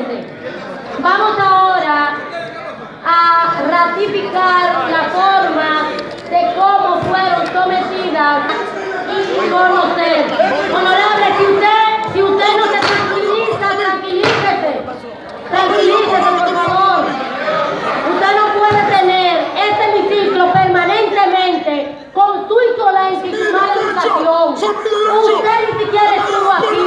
Vamos ahora a ratificar la forma de cómo fueron sometidas y conocer. Honorable, si usted, si usted no se tranquiliza, tranquilícese. Tranquilícese, por favor. Usted no puede tener este hemiciclo permanentemente con su y con la. Usted ni siquiera estuvo aquí.